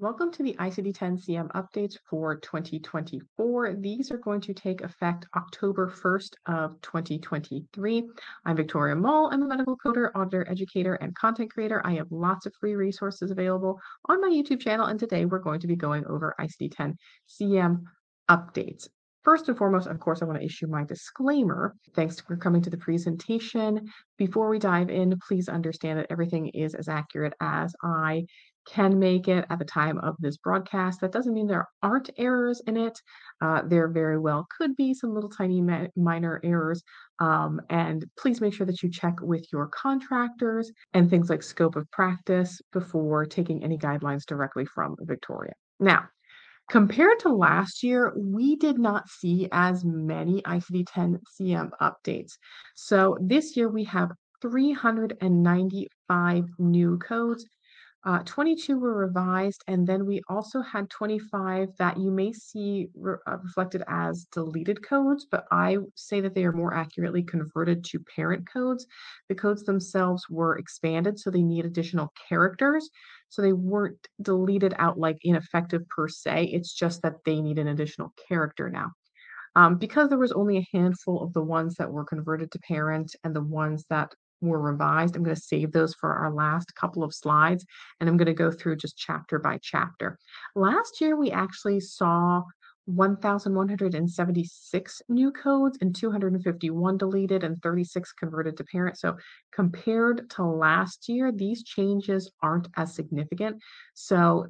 Welcome to the ICD-10 CM updates for 2024. These are going to take effect October 1st of 2023. I'm Victoria Mull. I'm a medical coder, auditor, educator, and content creator. I have lots of free resources available on my YouTube channel, and today we're going to be going over ICD-10 CM updates. First and foremost, of course, I want to issue my disclaimer. Thanks for coming to the presentation. Before we dive in, please understand that everything is as accurate as I can make it at the time of this broadcast. That doesn't mean there aren't errors in it. Uh, there very well could be some little tiny ma- minor errors. Um, and please make sure that you check with your contractors and things like scope of practice before taking any guidelines directly from Victoria. Now, compared to last year, we did not see as many ICD 10 CM updates. So this year we have 395 new codes uh, 22 were revised, and then we also had 25 that you may see re uh, reflected as deleted codes, but I say that they are more accurately converted to parent codes. The codes themselves were expanded, so they need additional characters. So they weren't deleted out like ineffective per se. It's just that they need an additional character now. Um, because there was only a handful of the ones that were converted to parent and the ones that were revised. I'm going to save those for our last couple of slides, and I'm going to go through just chapter by chapter. Last year, we actually saw 1,176 new codes and 251 deleted and 36 converted to parent. So compared to last year, these changes aren't as significant. So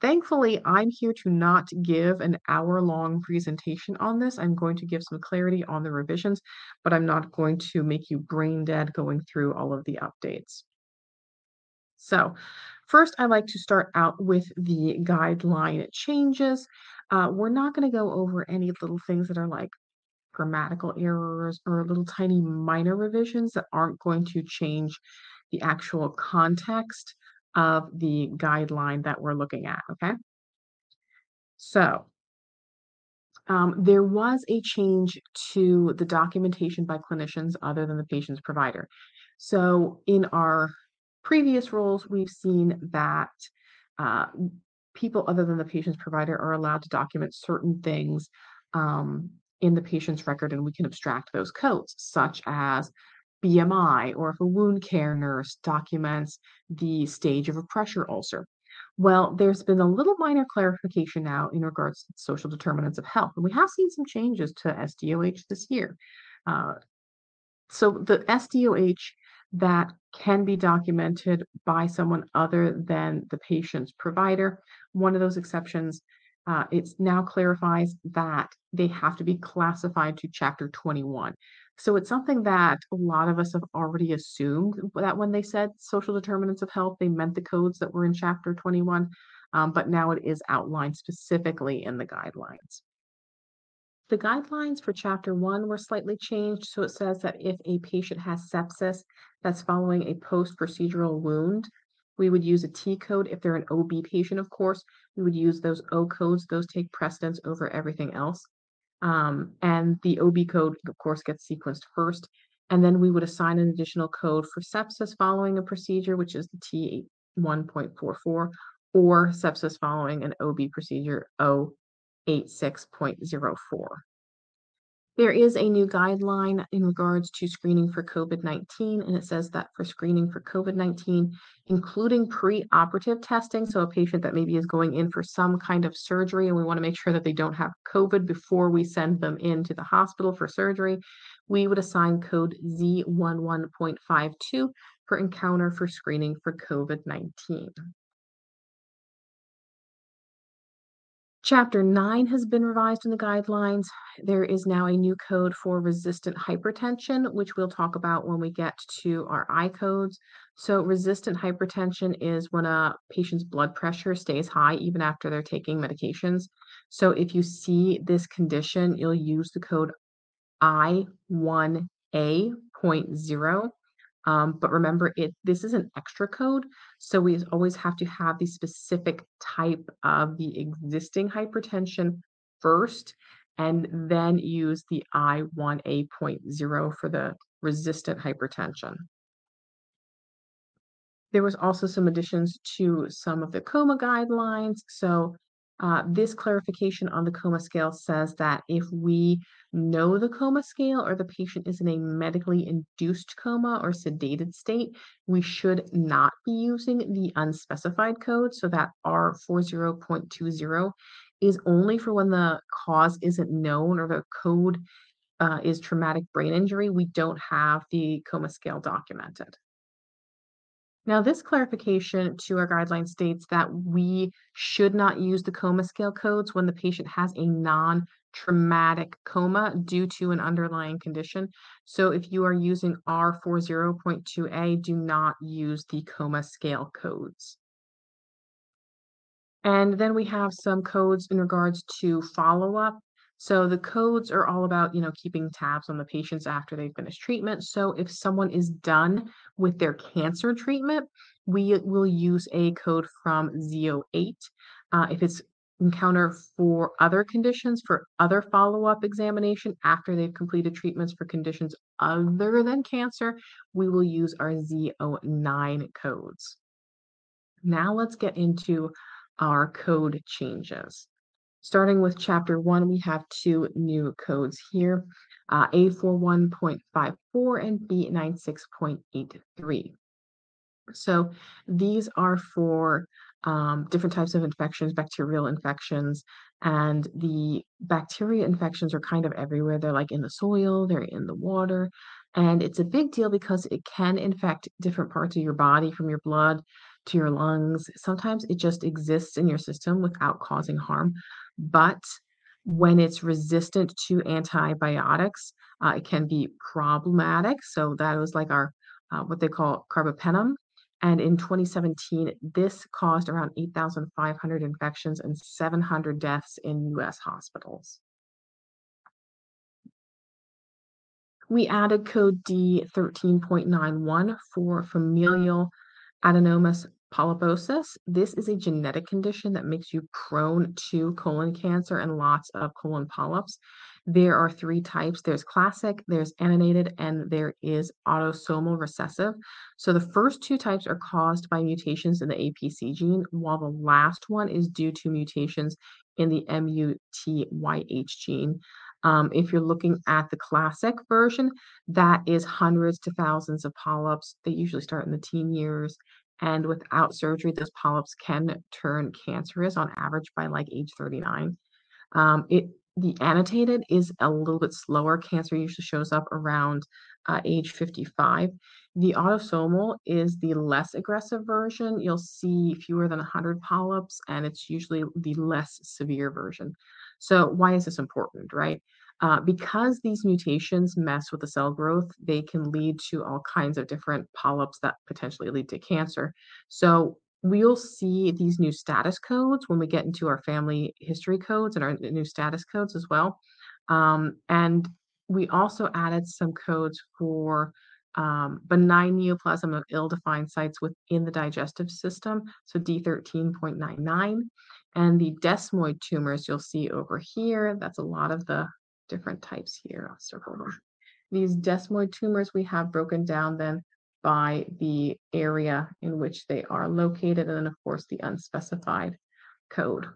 Thankfully, I'm here to not give an hour-long presentation on this. I'm going to give some clarity on the revisions, but I'm not going to make you brain dead going through all of the updates. So first, I like to start out with the guideline changes. Uh, we're not going to go over any little things that are like grammatical errors or little tiny minor revisions that aren't going to change the actual context of the guideline that we're looking at, okay? So um, there was a change to the documentation by clinicians other than the patient's provider. So in our previous rules, we've seen that uh, people other than the patient's provider are allowed to document certain things um, in the patient's record, and we can abstract those codes, such as BMI, or if a wound care nurse documents the stage of a pressure ulcer. Well, there's been a little minor clarification now in regards to social determinants of health, and we have seen some changes to SDOH this year. Uh, so the SDOH that can be documented by someone other than the patient's provider, one of those exceptions, uh, it now clarifies that they have to be classified to Chapter 21. So it's something that a lot of us have already assumed that when they said social determinants of health, they meant the codes that were in Chapter 21, um, but now it is outlined specifically in the guidelines. The guidelines for Chapter 1 were slightly changed, so it says that if a patient has sepsis that's following a post-procedural wound, we would use a T code. If they're an OB patient, of course, we would use those O codes. Those take precedence over everything else. Um, and the OB code, of course, gets sequenced first. And then we would assign an additional code for sepsis following a procedure, which is the T1.44, or sepsis following an OB procedure O86.04. There is a new guideline in regards to screening for COVID-19, and it says that for screening for COVID-19, including pre-operative testing, so a patient that maybe is going in for some kind of surgery, and we want to make sure that they don't have COVID before we send them into the hospital for surgery, we would assign code Z11.52 for encounter for screening for COVID-19. Chapter 9 has been revised in the guidelines. There is now a new code for resistant hypertension, which we'll talk about when we get to our I codes. So resistant hypertension is when a patient's blood pressure stays high even after they're taking medications. So if you see this condition, you'll use the code I1A.0 um, but remember, it this is an extra code, so we always have to have the specific type of the existing hypertension first, and then use the I1A.0 for the resistant hypertension. There was also some additions to some of the coma guidelines. So uh, this clarification on the coma scale says that if we know the coma scale or the patient is in a medically induced coma or sedated state, we should not be using the unspecified code. So that R40.20 is only for when the cause isn't known or the code uh, is traumatic brain injury. We don't have the coma scale documented. Now, this clarification to our guideline states that we should not use the coma scale codes when the patient has a non-traumatic coma due to an underlying condition. So if you are using R40.2a, do not use the coma scale codes. And then we have some codes in regards to follow-up. So the codes are all about, you know, keeping tabs on the patients after they've finished treatment. So if someone is done with their cancer treatment, we will use a code from ZO8. Uh, if it's encounter for other conditions, for other follow-up examination after they've completed treatments for conditions other than cancer, we will use our Z09 codes. Now let's get into our code changes. Starting with chapter one, we have two new codes here, uh, A41.54 and B96.83. So these are for um, different types of infections, bacterial infections, and the bacteria infections are kind of everywhere. They're like in the soil, they're in the water, and it's a big deal because it can infect different parts of your body from your blood to your lungs. Sometimes it just exists in your system without causing harm. But when it's resistant to antibiotics, uh, it can be problematic. So that was like our uh, what they call carbapenem. And in 2017, this caused around 8,500 infections and 700 deaths in US hospitals. We added code D13.91 for familial adenomatous polyposis. This is a genetic condition that makes you prone to colon cancer and lots of colon polyps. There are three types. There's classic, there's attenuated, and there is autosomal recessive. So the first two types are caused by mutations in the APC gene, while the last one is due to mutations in the MUTYH gene. Um, if you're looking at the classic version, that is hundreds to thousands of polyps. They usually start in the teen years and without surgery, those polyps can turn cancerous on average by like age 39. Um, it the attenuated is a little bit slower. Cancer usually shows up around uh, age 55. The autosomal is the less aggressive version. You'll see fewer than 100 polyps, and it's usually the less severe version. So why is this important, right? Uh, because these mutations mess with the cell growth, they can lead to all kinds of different polyps that potentially lead to cancer. So we'll see these new status codes when we get into our family history codes and our new status codes as well. Um, and we also added some codes for um, benign neoplasm of ill-defined sites within the digestive system, so D13.99. And the desmoid tumors you'll see over here, that's a lot of the different types here. These desmoid tumors we have broken down then by the area in which they are located, and then of course the unspecified code.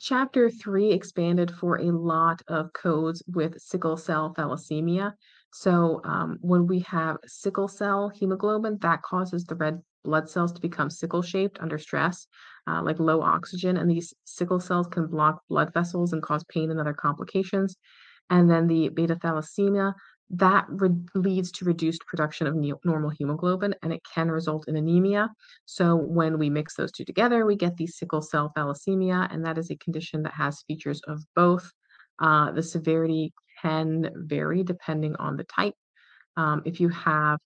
Chapter three expanded for a lot of codes with sickle cell thalassemia. So um, when we have sickle cell hemoglobin, that causes the red blood cells to become sickle shaped under stress, uh, like low oxygen. And these sickle cells can block blood vessels and cause pain and other complications. And then the beta thalassemia, that leads to reduced production of normal hemoglobin and it can result in anemia. So when we mix those two together, we get the sickle cell thalassemia, and that is a condition that has features of both. Uh, the severity can vary depending on the type. Um, if you have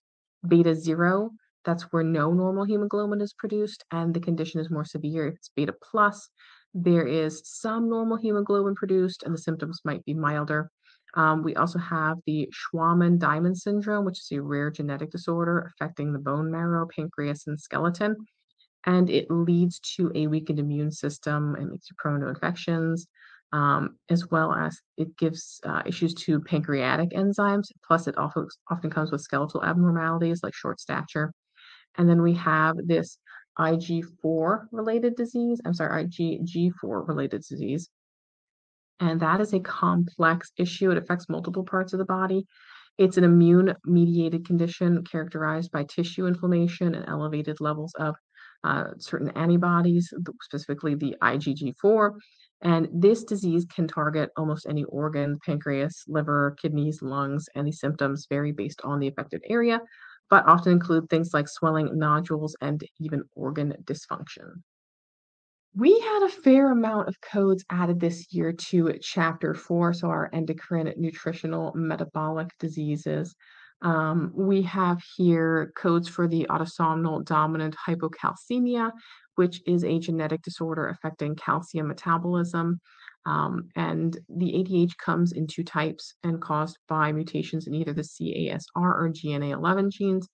beta zero, that's where no normal hemoglobin is produced and the condition is more severe. If it's beta plus, there is some normal hemoglobin produced and the symptoms might be milder. Um, we also have the Shwachman-Diamond syndrome, which is a rare genetic disorder affecting the bone marrow, pancreas, and skeleton. And it leads to a weakened immune system. It makes you prone to infections, um, as well as it gives uh, issues to pancreatic enzymes. Plus, it also often comes with skeletal abnormalities like short stature. And then we have this IG4 related disease. I'm sorry, IgG4 related disease. And that is a complex issue. It affects multiple parts of the body. It's an immune mediated condition characterized by tissue inflammation and elevated levels of uh, certain antibodies, specifically the IgG4. And this disease can target almost any organ, pancreas, liver, kidneys, lungs, and the symptoms vary based on the affected area, but often include things like swelling, nodules, and even organ dysfunction. We had a fair amount of codes added this year to chapter four, so our endocrine, nutritional, metabolic diseases. Um, we have here codes for the autosomal dominant hypocalcemia, which is a genetic disorder affecting calcium metabolism. Um, and the ADH comes in two types and caused by mutations in either the CASR or GNA11 genes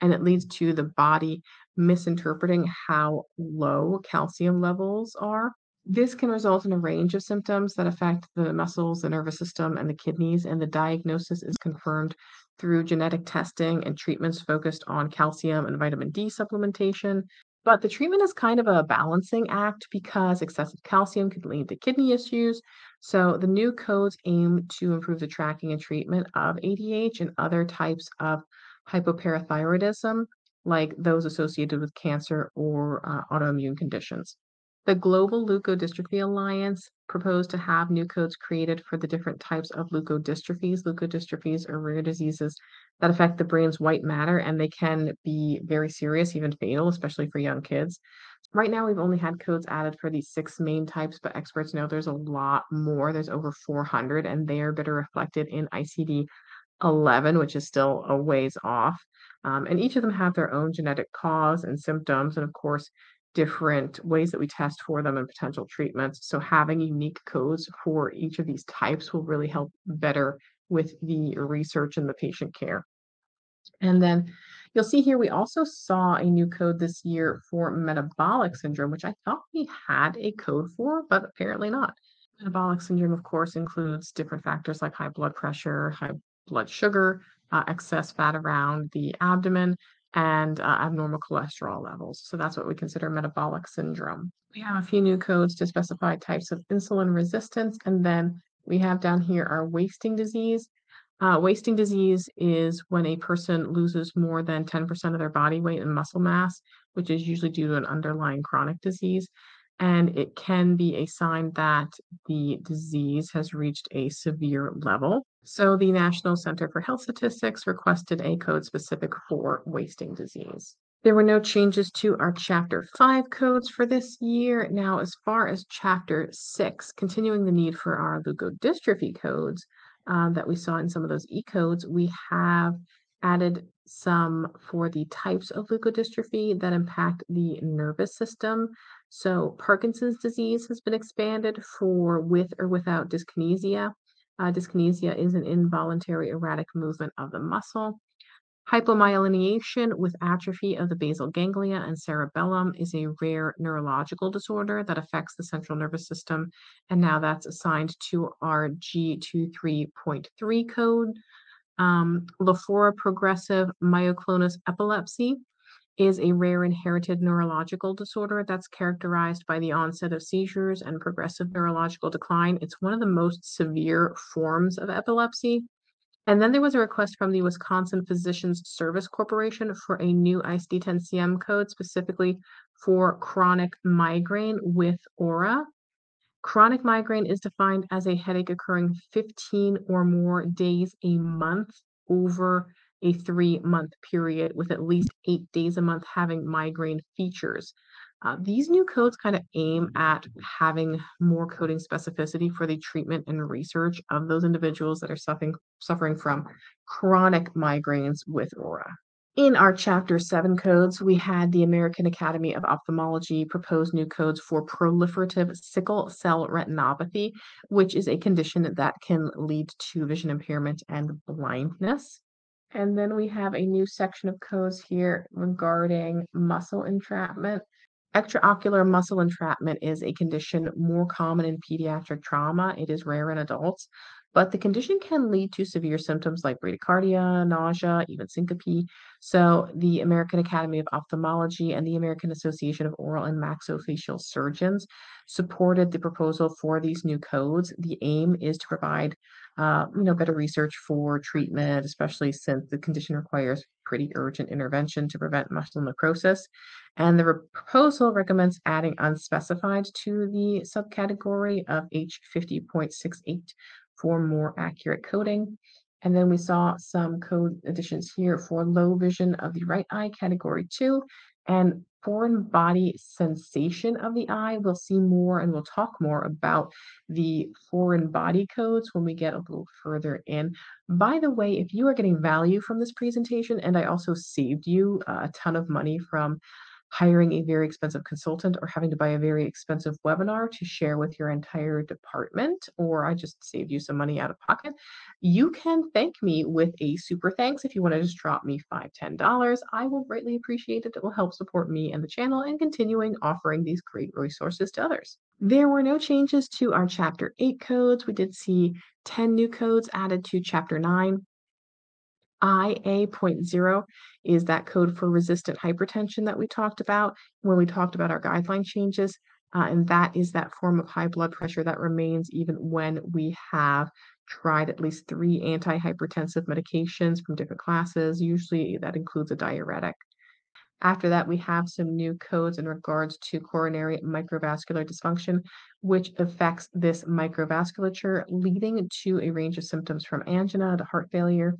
and it leads to the body misinterpreting how low calcium levels are. This can result in a range of symptoms that affect the muscles, the nervous system, and the kidneys, and the diagnosis is confirmed through genetic testing and treatments focused on calcium and vitamin D supplementation. But the treatment is kind of a balancing act because excessive calcium could lead to kidney issues. So the new codes aim to improve the tracking and treatment of ADH and other types of hypoparathyroidism, like those associated with cancer or uh, autoimmune conditions. The Global Leukodystrophy Alliance proposed to have new codes created for the different types of leukodystrophies. Leukodystrophies are rare diseases that affect the brain's white matter, and they can be very serious, even fatal, especially for young kids. Right now, we've only had codes added for these six main types, but experts know there's a lot more. There's over 400, and they are better reflected in ICD 11, which is still a ways off. Um, and each of them have their own genetic cause and symptoms, and of course, different ways that we test for them and potential treatments. So having unique codes for each of these types will really help better with the research and the patient care. And then you'll see here, we also saw a new code this year for metabolic syndrome, which I thought we had a code for, but apparently not. Metabolic syndrome, of course, includes different factors like high blood pressure, high blood sugar, uh, excess fat around the abdomen, and uh, abnormal cholesterol levels. So that's what we consider metabolic syndrome. We have a few new codes to specify types of insulin resistance, and then we have down here our wasting disease. Uh, wasting disease is when a person loses more than 10% of their body weight and muscle mass, which is usually due to an underlying chronic disease and it can be a sign that the disease has reached a severe level. So the National Center for Health Statistics requested a code specific for wasting disease. There were no changes to our Chapter 5 codes for this year. Now, as far as Chapter 6, continuing the need for our leukodystrophy codes um, that we saw in some of those E codes, we have added some for the types of leukodystrophy that impact the nervous system. So Parkinson's disease has been expanded for with or without dyskinesia. Uh, dyskinesia is an involuntary erratic movement of the muscle. Hypomyelination with atrophy of the basal ganglia and cerebellum is a rare neurological disorder that affects the central nervous system. And now that's assigned to our G23.3 code. Um, Lafora progressive myoclonus epilepsy is a rare inherited neurological disorder that's characterized by the onset of seizures and progressive neurological decline. It's one of the most severe forms of epilepsy. And then there was a request from the Wisconsin Physicians Service Corporation for a new ICD-10-CM code specifically for chronic migraine with aura. Chronic migraine is defined as a headache occurring 15 or more days a month over a three month period with at least eight days a month having migraine features. Uh, these new codes kind of aim at having more coding specificity for the treatment and research of those individuals that are suffering suffering from chronic migraines with aura. In our Chapter 7 codes, we had the American Academy of Ophthalmology propose new codes for proliferative sickle cell retinopathy, which is a condition that can lead to vision impairment and blindness. And then we have a new section of codes here regarding muscle entrapment. Extraocular muscle entrapment is a condition more common in pediatric trauma. It is rare in adults, but the condition can lead to severe symptoms like bradycardia, nausea, even syncope. So, the American Academy of Ophthalmology and the American Association of Oral and Maxillofacial Surgeons supported the proposal for these new codes. The aim is to provide uh, you know, better research for treatment, especially since the condition requires pretty urgent intervention to prevent muscle necrosis. And the re- proposal recommends adding unspecified to the subcategory of H50.68 for more accurate coding. And then we saw some code additions here for low vision of the right eye, category two, and foreign body sensation of the eye. We'll see more and we'll talk more about the foreign body codes when we get a little further in. By the way, if you are getting value from this presentation, and I also saved you uh, a ton of money from hiring a very expensive consultant or having to buy a very expensive webinar to share with your entire department, or I just saved you some money out of pocket, you can thank me with a super thanks. If you want to just drop me five, ten dollars, I will greatly appreciate it. It will help support me and the channel and continuing offering these great resources to others. There were no changes to our chapter 8 codes. We did see 10 new codes added to chapter 9. IA.0 is that code for resistant hypertension that we talked about when we talked about our guideline changes. Uh, and that is that form of high blood pressure that remains even when we have tried at least three antihypertensive medications from different classes. Usually that includes a diuretic. After that, we have some new codes in regards to coronary microvascular dysfunction, which affects this microvasculature, leading to a range of symptoms from angina to heart failure.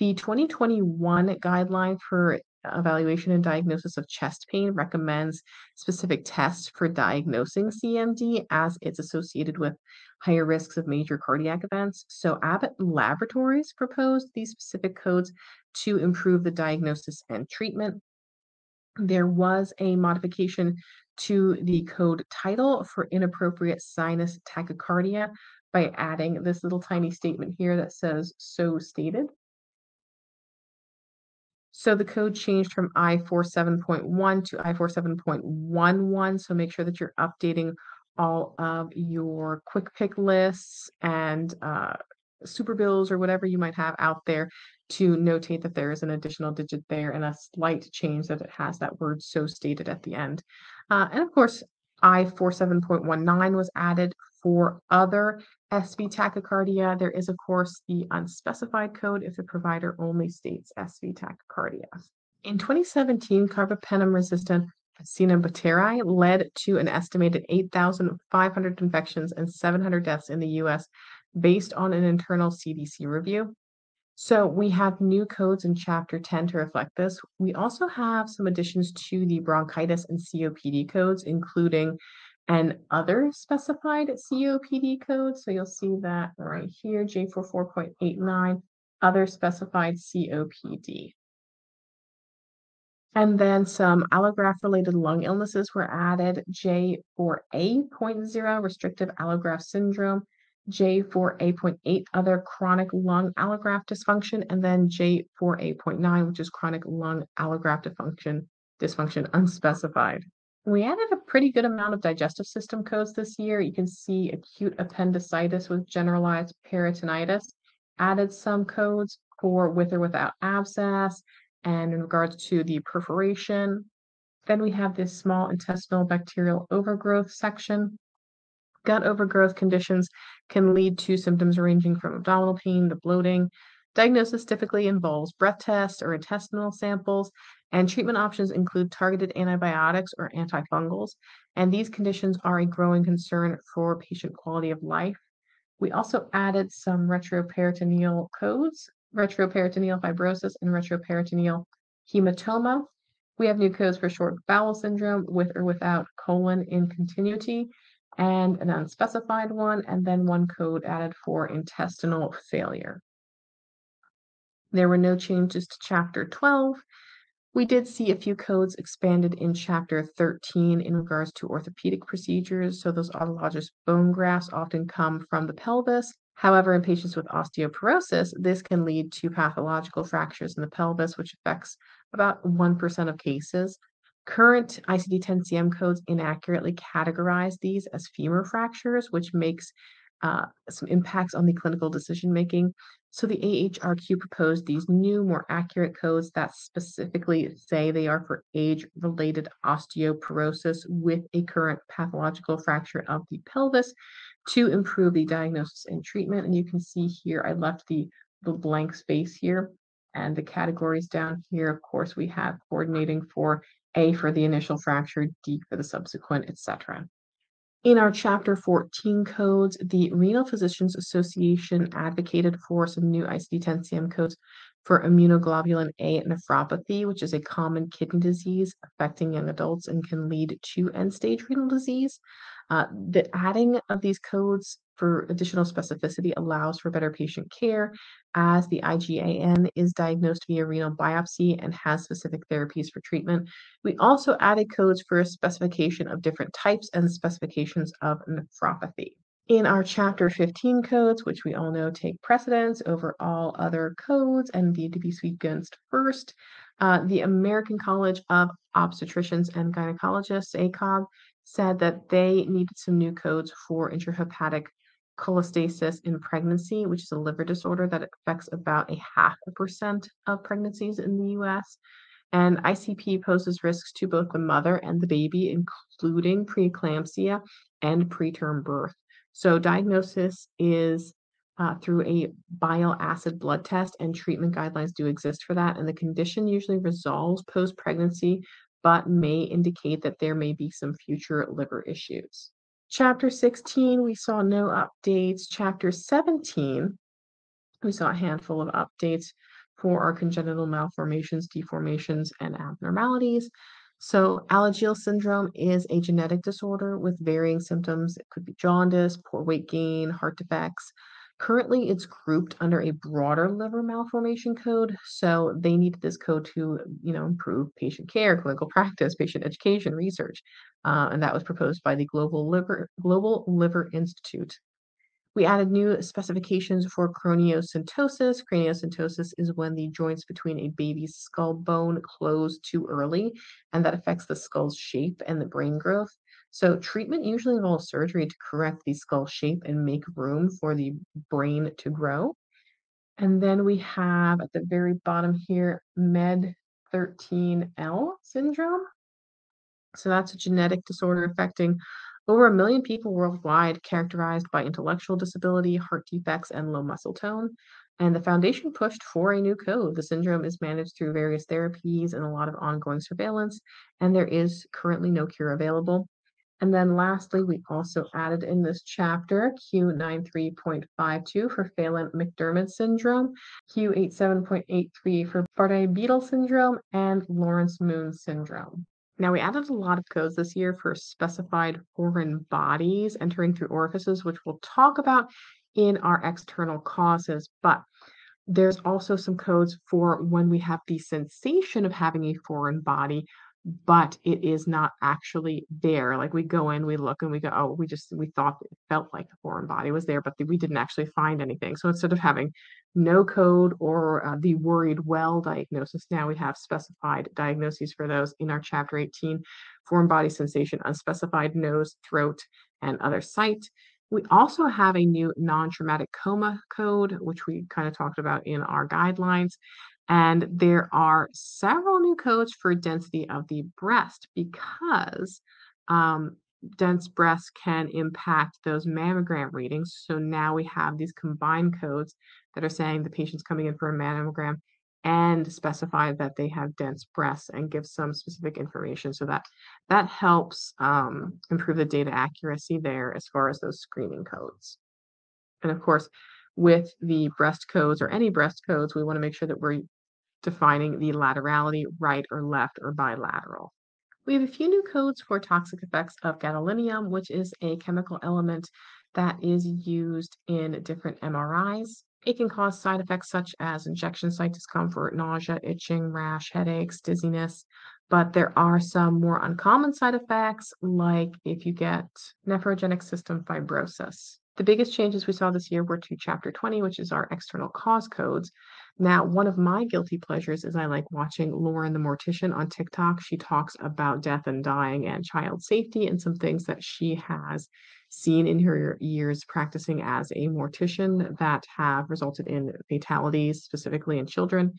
The 2021 guideline for evaluation and diagnosis of chest pain recommends specific tests for diagnosing CMD as it's associated with higher risks of major cardiac events. So Abbott Laboratories proposed these specific codes to improve the diagnosis and treatment. There was a modification to the code title for inappropriate sinus tachycardia by adding this little tiny statement here that says so stated. So the code changed from I47.1 to I47.11. So make sure that you're updating all of your quick pick lists and uh, super bills or whatever you might have out there to notate that there is an additional digit there and a slight change that it has that word so stated at the end. Uh, and of course, I47.19 was added for other SV tachycardia. There is, of course, the unspecified code if the provider only states SV tachycardia. In 2017, carbapenem-resistant Acinetobacter led to an estimated 8,500 infections and 700 deaths in the U.S. based on an internal CDC review. So we have new codes in chapter 10 to reflect this. We also have some additions to the bronchitis and COPD codes, including an other specified COPD code. So you'll see that right here, J44.89, other specified COPD. And then some allograft related lung illnesses were added J4A.0, restrictive allograft syndrome, J4A.8, other chronic lung allograft dysfunction, and then J4A.9, which is chronic lung allograft dysfunction, dysfunction unspecified. We added a pretty good amount of digestive system codes this year. You can see acute appendicitis with generalized peritonitis. Added some codes for with or without abscess, and in regards to the perforation. Then we have this small intestinal bacterial overgrowth section. Gut overgrowth conditions can lead to symptoms ranging from abdominal pain to bloating. Diagnosis typically involves breath tests or intestinal samples, and treatment options include targeted antibiotics or antifungals. And these conditions are a growing concern for patient quality of life. We also added some retroperitoneal codes, retroperitoneal fibrosis and retroperitoneal hematoma. We have new codes for short bowel syndrome with or without colon in continuity and an unspecified one, and then one code added for intestinal failure. There were no changes to chapter 12. We did see a few codes expanded in chapter 13 in regards to orthopedic procedures. So those autologous bone grafts often come from the pelvis. However, in patients with osteoporosis, this can lead to pathological fractures in the pelvis, which affects about 1% of cases. Current ICD-10 CM codes inaccurately categorize these as femur fractures, which makes uh, some impacts on the clinical decision making. So the AHRQ proposed these new, more accurate codes that specifically say they are for age-related osteoporosis with a current pathological fracture of the pelvis to improve the diagnosis and treatment. And you can see here, I left the, the blank space here and the categories down here. Of course, we have coordinating for A for the initial fracture, D for the subsequent, etc. In our Chapter 14 codes, the Renal Physicians Association advocated for some new ICD-10-CM codes for immunoglobulin A nephropathy, which is a common kidney disease affecting young adults and can lead to end-stage renal disease. Uh, the adding of these codes for additional specificity allows for better patient care as the IgAN is diagnosed via renal biopsy and has specific therapies for treatment. We also added codes for a specification of different types and specifications of nephropathy. In our Chapter 15 codes, which we all know take precedence over all other codes and need to be sequenced first, uh, the American College of Obstetricians and Gynecologists, ACOG, said that they needed some new codes for intrahepatic cholestasis in pregnancy, which is a liver disorder that affects about a half a percent of pregnancies in the US. And ICP poses risks to both the mother and the baby, including preeclampsia and preterm birth. So, diagnosis is uh, through a bile acid blood test, and treatment guidelines do exist for that. And the condition usually resolves post pregnancy, but may indicate that there may be some future liver issues. Chapter 16, we saw no updates. Chapter 17, we saw a handful of updates for our congenital malformations, deformations, and abnormalities. So, Alagille syndrome is a genetic disorder with varying symptoms. It could be jaundice, poor weight gain, heart defects, Currently, it's grouped under a broader liver malformation code, so they need this code to, you know, improve patient care, clinical practice, patient education, research, uh, and that was proposed by the Global Liver Global Liver Institute. We added new specifications for craniosynostosis. Craniosynostosis is when the joints between a baby's skull bone close too early, and that affects the skull's shape and the brain growth. So treatment usually involves surgery to correct the skull shape and make room for the brain to grow. And then we have at the very bottom here, MED13L syndrome. So that's a genetic disorder affecting over a million people worldwide, characterized by intellectual disability, heart defects, and low muscle tone. And the foundation pushed for a new code. The syndrome is managed through various therapies and a lot of ongoing surveillance, and there is currently no cure available. And then lastly, we also added in this chapter Q93.52 for Phelan-McDermid syndrome, Q87.83 for Bardet-Biedl syndrome, and Laurence-Moon syndrome. Now, we added a lot of codes this year for specified foreign bodies entering through orifices, which we'll talk about in our external causes, but there's also some codes for when we have the sensation of having a foreign body but it is not actually there. Like we go in, we look and we go, oh, we just, we thought it felt like the foreign body was there, but we didn't actually find anything. So instead of having no code or uh, the worried well diagnosis, now we have specified diagnoses for those in our chapter 18 foreign body sensation, unspecified nose, throat, and other site. We also have a new non traumatic coma code, which we kind of talked about in our guidelines. And there are several new codes for density of the breast because um, dense breasts can impact those mammogram readings. So now we have these combined codes that are saying the patient's coming in for a mammogram and specify that they have dense breasts and give some specific information so that that helps um, improve the data accuracy there as far as those screening codes. And of course, with the breast codes or any breast codes, we want to make sure that we're defining the laterality, right or left or bilateral. We have a few new codes for toxic effects of gadolinium, which is a chemical element that is used in different MRIs. It can cause side effects such as injection site discomfort, nausea, itching, rash, headaches, dizziness. But there are some more uncommon side effects, like if you get nephrogenic system fibrosis. The biggest changes we saw this year were to Chapter 20, which is our external cause codes. Now, one of my guilty pleasures is I like watching Lauren the Mortician on TikTok. She talks about death and dying and child safety and some things that she has seen in her years practicing as a mortician that have resulted in fatalities, specifically in children.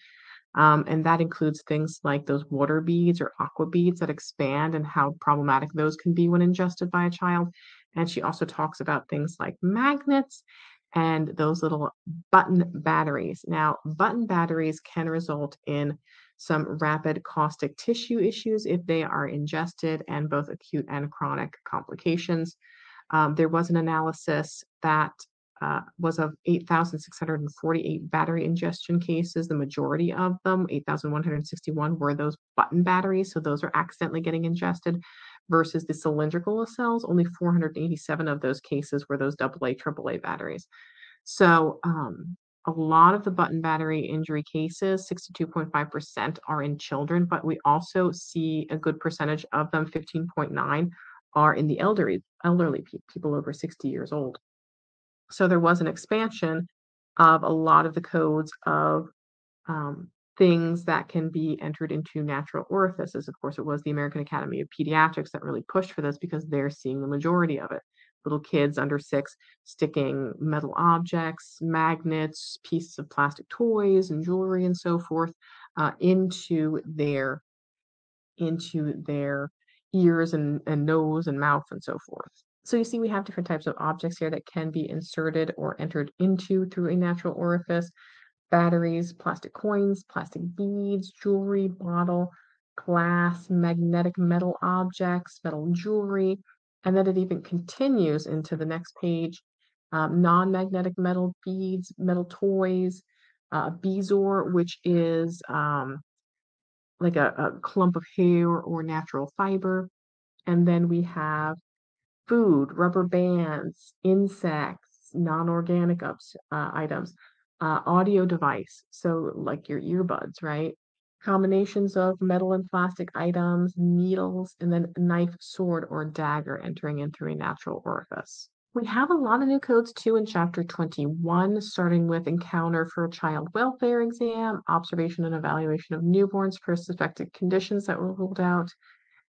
Um, and that includes things like those water beads or aqua beads that expand and how problematic those can be when ingested by a child. And she also talks about things like magnets and those little button batteries. Now, button batteries can result in some rapid caustic tissue issues if they are ingested and both acute and chronic complications. Um, there was an analysis that uh, was of 8,648 battery ingestion cases. The majority of them, 8,161, were those button batteries. So those are accidentally getting ingested versus the cylindrical cells. Only 487 of those cases were those AA, AAA batteries. So um, a lot of the button battery injury cases, 62.5%, are in children, but we also see a good percentage of them, 15.9, are in the elderly, elderly people over 60 years old. So there was an expansion of a lot of the codes of um, things that can be entered into natural orifices. Of course, it was the American Academy of Pediatrics that really pushed for this because they're seeing the majority of it. Little kids under six sticking metal objects, magnets, pieces of plastic toys, and jewelry, and so forth uh, into their into their ears and, and nose and mouth and so forth. So you see we have different types of objects here that can be inserted or entered into through a natural orifice batteries, plastic coins, plastic beads, jewelry, bottle, glass, magnetic metal objects, metal jewelry, and then it even continues into the next page. Um, non-magnetic metal beads, metal toys, uh, bezoar, which is um, like a, a clump of hair or natural fiber. And then we have food, rubber bands, insects, non-organic uh, items, uh, audio device, so like your earbuds, right? Combinations of metal and plastic items, needles, and then knife, sword, or dagger entering in through a natural orifice. We have a lot of new codes too in chapter 21, starting with encounter for a child welfare exam, observation and evaluation of newborns for suspected conditions that were ruled out,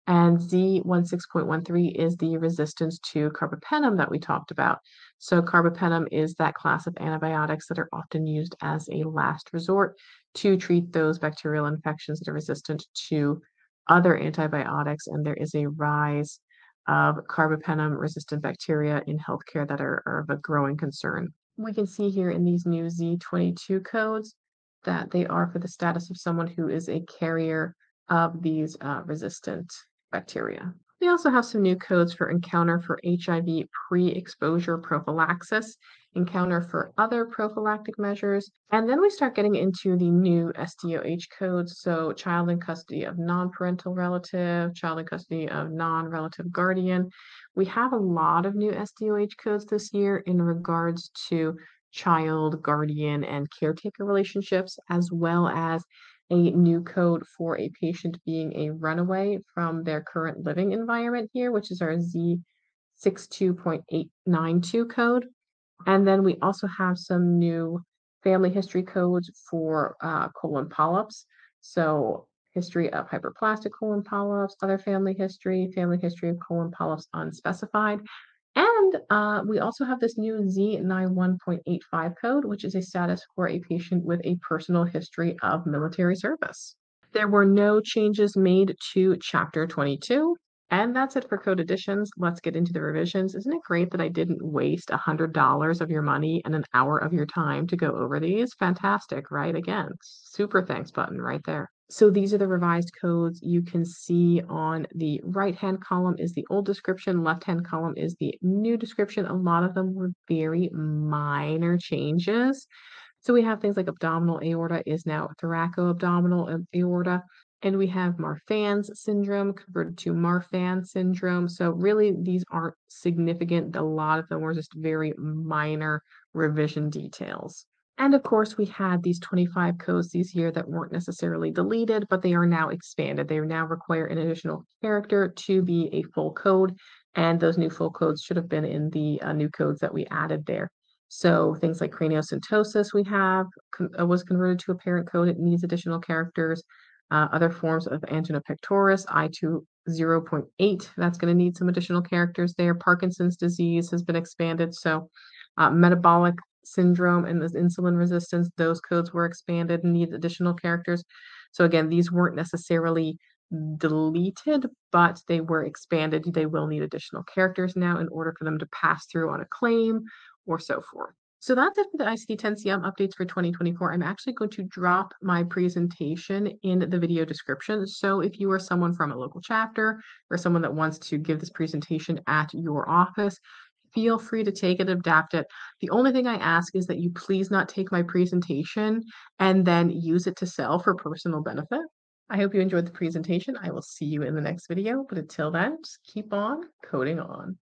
and Z16.13 is the resistance to carbapenem that we talked about. So carbapenem is that class of antibiotics that are often used as a last resort to treat those bacterial infections that are resistant to other antibiotics. And there is a rise of carbapenem resistant bacteria in healthcare that are, are of a growing concern. We can see here in these new Z22 codes that they are for the status of someone who is a carrier of these uh, resistant bacteria. We also have some new codes for encounter for HIV pre-exposure prophylaxis, encounter for other prophylactic measures, and then we start getting into the new SDOH codes. So child in custody of non-parental relative, child in custody of non-relative guardian. We have a lot of new SDOH codes this year in regards to child, guardian, and caretaker relationships, as well as a new code for a patient being a runaway from their current living environment here, which is our Z62.892 code. And then we also have some new family history codes for uh, colon polyps. So history of hyperplastic colon polyps, other family history, family history of colon polyps unspecified. And uh, we also have this new Z91.85 code, which is a status for a patient with a personal history of military service. There were no changes made to Chapter 22. And that's it for code additions. Let's get into the revisions. Isn't it great that I didn't waste $100 of your money and an hour of your time to go over these? Fantastic, right? Again, super thanks button right there. So these are the revised codes you can see on the right-hand column is the old description, left-hand column is the new description. A lot of them were very minor changes. So we have things like abdominal aorta is now thoracoabdominal aorta, and we have Marfan's syndrome converted to Marfan syndrome. So really these aren't significant. A lot of them were just very minor revision details. And of course, we had these 25 codes these year that weren't necessarily deleted, but they are now expanded. They now require an additional character to be a full code. And those new full codes should have been in the uh, new codes that we added there. So things like craniosynostosis we have uh, was converted to a parent code. It needs additional characters. Uh, other forms of angina pectoris, I2 0.8, that's going to need some additional characters there. Parkinson's disease has been expanded. So uh, metabolic syndrome and the insulin resistance, those codes were expanded and need additional characters. So again, these weren't necessarily deleted, but they were expanded. They will need additional characters now in order for them to pass through on a claim or so forth. So that's it for the ICD-10-CM updates for 2024. I'm actually going to drop my presentation in the video description. So if you are someone from a local chapter or someone that wants to give this presentation at your office, feel free to take it, adapt it. The only thing I ask is that you please not take my presentation and then use it to sell for personal benefit. I hope you enjoyed the presentation. I will see you in the next video, but until then, just keep on coding on.